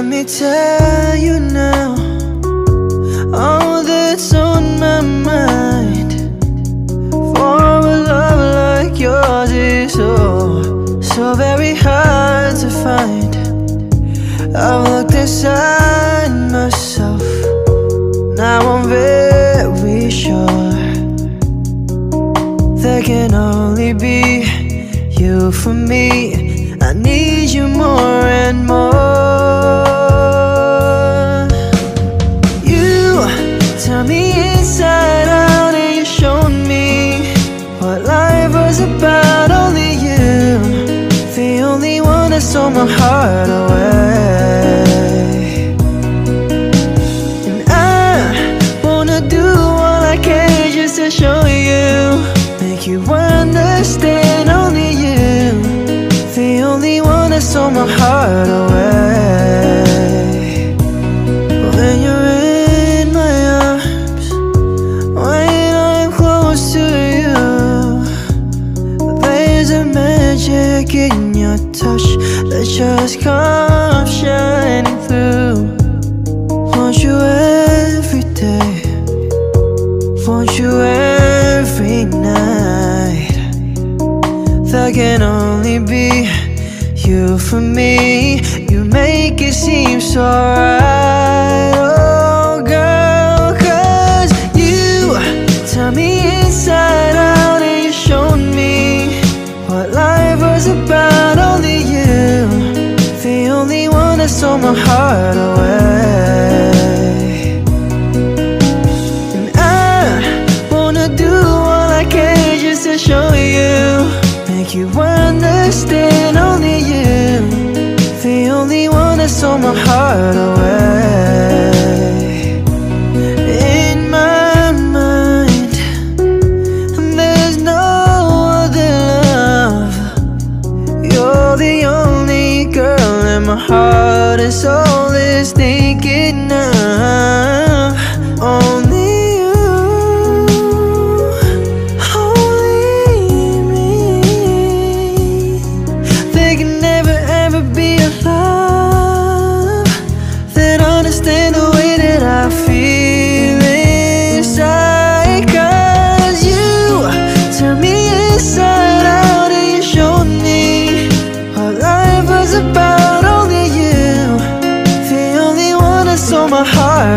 tell you now all that's on my mind. For a love like yours is so, so very hard to find. I've looked inside myself, now I'm very sure there can only be you for me. I need stole my heart away. And I wanna do all I can just to show you, make you understand. Only you, the only one that stole my heart away. When you're in my arms, when I'm close to you, there's a magic in your touch that just comes shining through. Want you every day, want you every night. That can only be you for me. You make it seem so right, stole my heart away. And I wanna do all I can just to show you, make you understand. Only you, the only one that stole my heart away. Is thinking of